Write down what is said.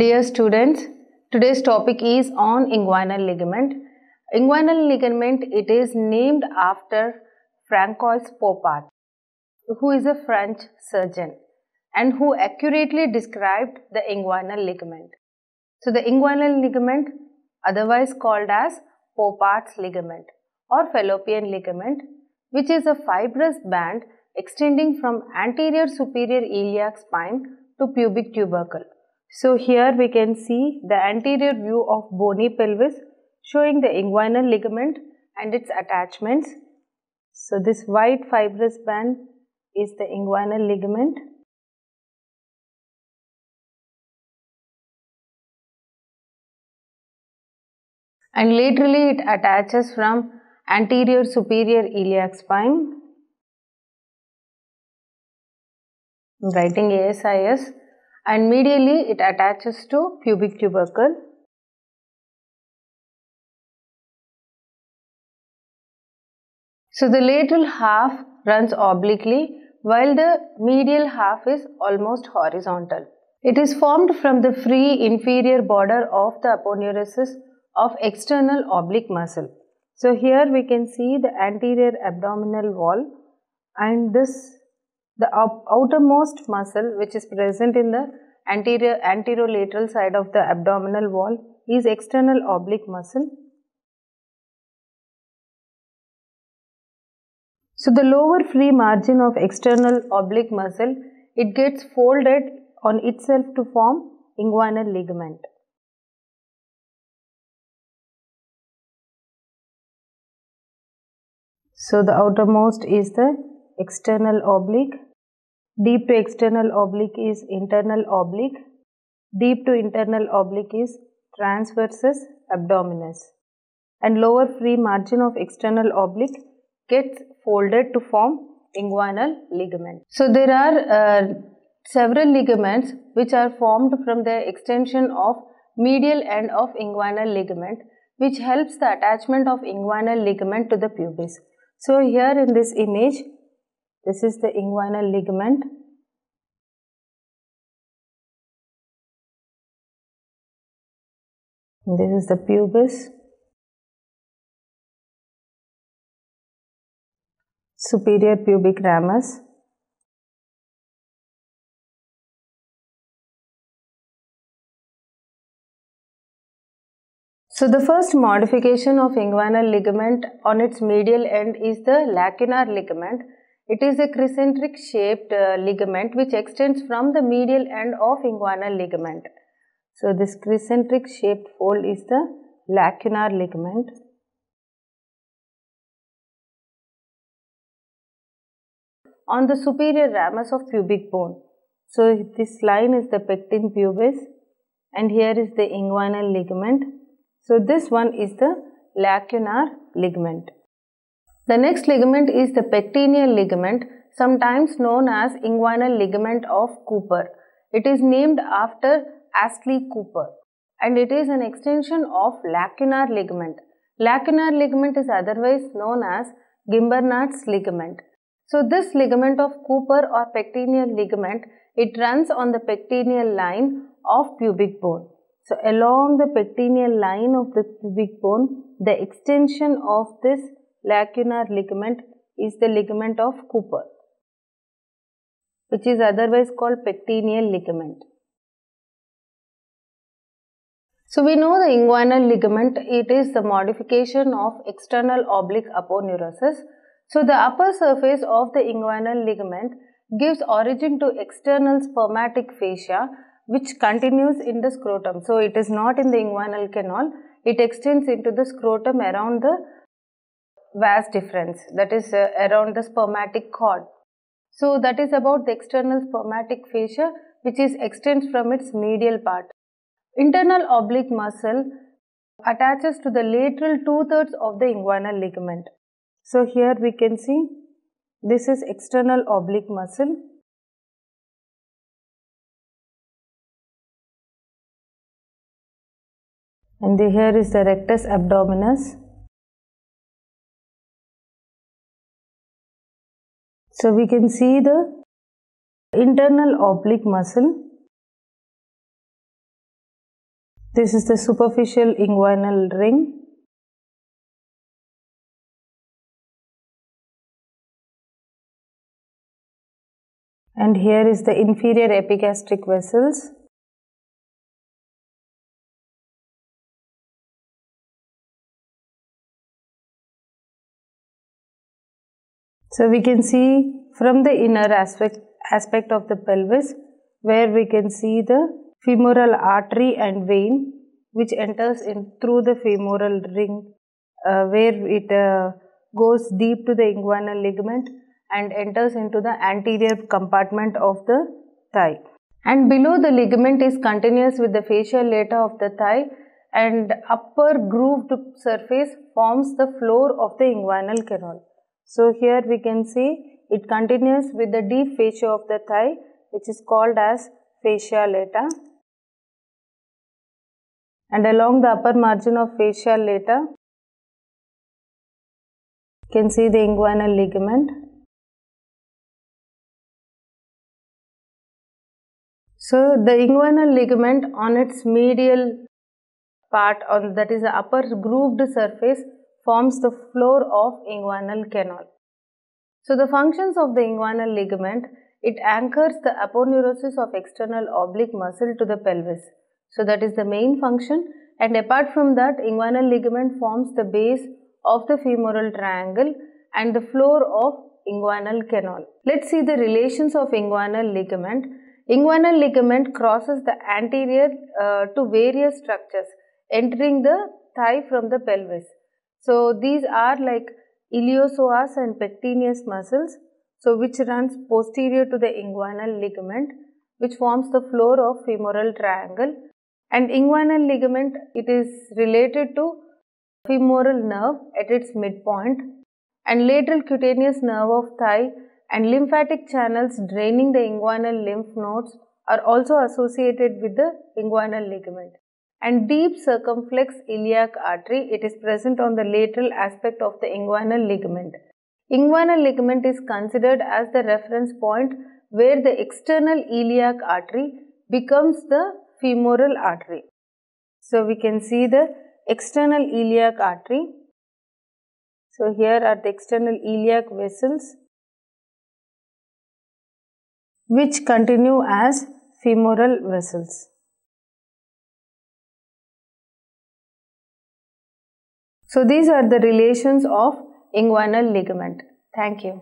Dear students, today's topic is on inguinal ligament. Inguinal ligament, it is named after Francois Poupart, who is a French surgeon and who accurately described the inguinal ligament. So the inguinal ligament, otherwise called as Poupart's ligament or fallopian ligament, which is a fibrous band extending from anterior superior iliac spine to pubic tubercle. So here we can see the anterior view of bony pelvis showing the inguinal ligament and its attachments. So this white fibrous band is the inguinal ligament. And laterally it attaches from anterior superior iliac spine. I'm writing ASIS and medially it attaches to pubic tubercle. So the lateral half runs obliquely while the medial half is almost horizontal. It is formed from the free inferior border of the aponeurosis of external oblique muscle. So here we can see the anterior abdominal wall and this the outermost muscle which is present in the anterior anterolateral side of the abdominal wall is external oblique muscle. So the lower free margin of external oblique muscle it gets folded on itself to form inguinal ligament. So the outermost is the external oblique. Deep to external oblique is internal oblique. Deep to internal oblique is transversus abdominis. And lower free margin of external oblique gets folded to form inguinal ligament. So there are uh, several ligaments which are formed from the extension of medial end of inguinal ligament which helps the attachment of inguinal ligament to the pubis. So here in this image, this is the inguinal ligament. This is the pubis. Superior pubic ramus. So the first modification of inguinal ligament on its medial end is the lacunar ligament. It is a crescentric shaped uh, ligament which extends from the medial end of inguinal ligament. So this crescentric shaped fold is the lacunar ligament. On the superior ramus of pubic bone. So this line is the pecten pubis and here is the inguinal ligament so this one is the lacunar ligament. The next ligament is the pectineal ligament, sometimes known as inguinal ligament of Cooper. It is named after Astley Cooper and it is an extension of lacunar ligament. Lacunar ligament is otherwise known as Gimbernat's ligament. So this ligament of Cooper or pectineal ligament, it runs on the pectineal line of pubic bone. So along the pectineal line of the pubic bone, the extension of this lacunar ligament is the ligament of Cooper, which is otherwise called pectineal ligament. So we know the inguinal ligament, it is the modification of external oblique aponeurosis. So the upper surface of the inguinal ligament gives origin to external spermatic fascia which continues in the scrotum. So, it is not in the inguinal canal, it extends into the scrotum around the vas deferens that is uh, around the spermatic cord. So, that is about the external spermatic fascia which is extends from its medial part. Internal oblique muscle attaches to the lateral two-thirds of the inguinal ligament. So, here we can see this is external oblique muscle and here is the rectus abdominis. So we can see the internal oblique muscle This is the superficial inguinal ring. And here is the inferior epigastric vessels. So we can see from the inner aspect, aspect of the pelvis where we can see the femoral artery and vein which enters in through the femoral ring uh, where it uh, goes deep to the inguinal ligament and enters into the anterior compartment of the thigh. And below the ligament is continuous with the fascia lata of the thigh and upper grooved surface forms the floor of the inguinal canal. So here we can see it continues with the deep fascia of the thigh which is called as fascia lata. And along the upper margin of fascia lata you can see the inguinal ligament. So the inguinal ligament on its medial part on that is the upper grooved surface forms the floor of inguinal canal. So the functions of the inguinal ligament, it anchors the aponeurosis of external oblique muscle to the pelvis. So that is the main function and apart from that inguinal ligament forms the base of the femoral triangle and the floor of inguinal canal. Let's see the relations of inguinal ligament. Inguinal ligament crosses the anterior uh, to various structures entering the thigh from the pelvis. So these are like iliopsoas and pectineus muscles, so which runs posterior to the inguinal ligament, which forms the floor of femoral triangle. And inguinal ligament, it is related to femoral nerve at its midpoint and lateral cutaneous nerve of thigh and lymphatic channels draining the inguinal lymph nodes are also associated with the inguinal ligament and deep circumflex iliac artery, it is present on the lateral aspect of the inguinal ligament. Inguinal ligament is considered as the reference point where the external iliac artery becomes the femoral artery. So, we can see the external iliac artery. So, here are the external iliac vessels which continue as femoral vessels. So these are the relations of inguinal ligament. Thank you.